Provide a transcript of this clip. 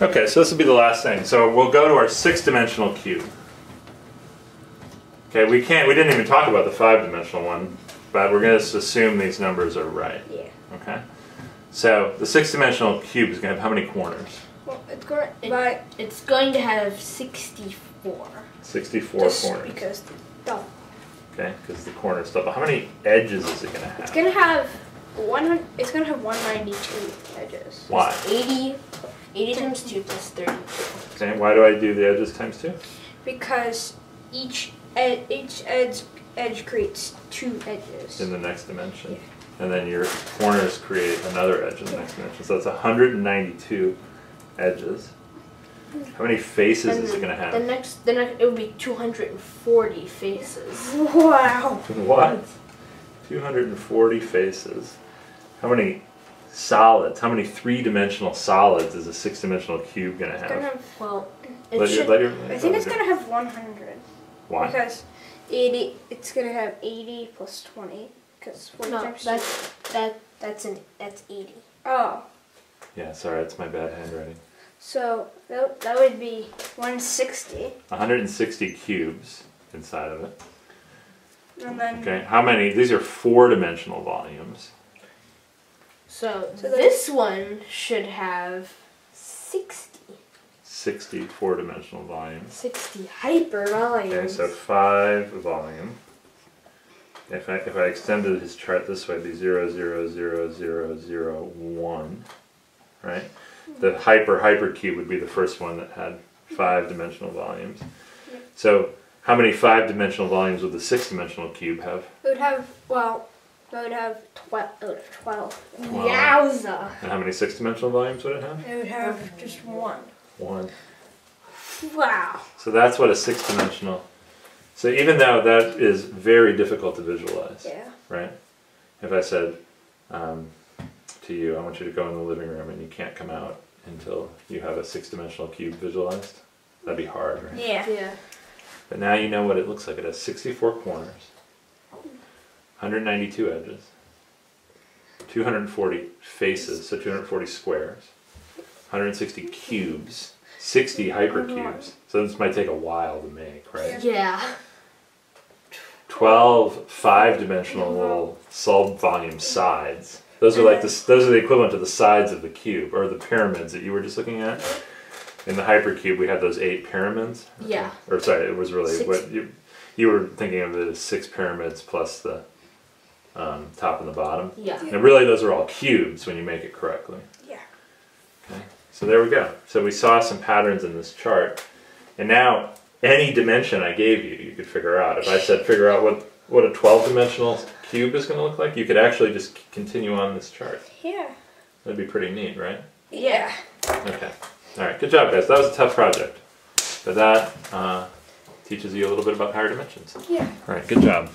Okay, so this will be the last thing. So we'll go to our six-dimensional cube. Okay, we can't, we didn't even talk about the five-dimensional one, but we're gonna assume these numbers are right, Yeah. okay? So the six-dimensional cube is gonna have how many corners? Well, it's going, It- It's going to have 64. Sixty-four just corners, because the, okay? Because the corner stuff, but how many edges is it gonna have? it's gonna have one hundred. It's gonna have one ninety two edges. Why? 80, 80 times 2 plus 32. Okay, why do I do the edges times two? Because each ed, each edge edge creates two edges. in the next dimension. And then your corners create another edge in the next dimension. So that's 192 edges. How many faces And is it going to have? The have? next, the next, it would be 240 faces. Wow. What? 240 faces. How many solids, how many three dimensional solids is a six dimensional cube going to It's gonna have? have. Well, it Let your, let your, I think it's gonna have one hundred. Why? Because eighty. It's gonna have eighty plus twenty. Because one no, times that's that that's an that's 80. Oh, Yeah, sorry, it's my bad handwriting. so that, that would be one sixty, 160 cubes inside of it. and then Okay, how many? These are four dimensional volumes. So, So this one should have 60. 60 four dimensional volumes. 60 hyper volumes. Okay, so five volume. If I, if I extended his chart this way, it'd be zero, zero, zero, zero, zero, one, right? Hmm. The hyper hypercube would be the first one that had five dimensional volumes. So how many five dimensional volumes would the six dimensional cube have? it would have well, it would have twelve. It would have twelve. Yowza. And how many six dimensional volumes would it have? It would have just one. One. Wow. So that's what a six dimensional. So even though that is very difficult to visualize, Yeah. right? If I said um, to you, I want you to go in the living room and you can't come out until you have a six dimensional cube visualized, that'd be hard, right? Yeah. Yeah. But now you know what it looks like. It has 64 corners, 192 edges, 240 faces, so 240 squares, 160 cubes, 60 hypercubes. So this might take a while to make, right? Yeah. 12 five-dimensional little sub-volume sides. Those are like the those are the equivalent to the sides of the cube or the pyramids that you were just looking at. In the hypercube, we had those eight pyramids. Yeah. Or sorry, it was really Six. what you you were thinking of it as six pyramids plus the um, top and the bottom. Yeah. And really, those are all cubes when you make it correctly. Yeah. Okay. So there we go. So we saw some patterns in this chart, and now any dimension I gave you, you could figure out. If I said figure out what what a twelve-dimensional cube is going to look like, you could actually just continue on this chart. Yeah. That'd be pretty neat, right? Yeah. Okay. All right. Good job, guys. That was a tough project, but that uh, teaches you a little bit about higher dimensions. Yeah. All right. Good job.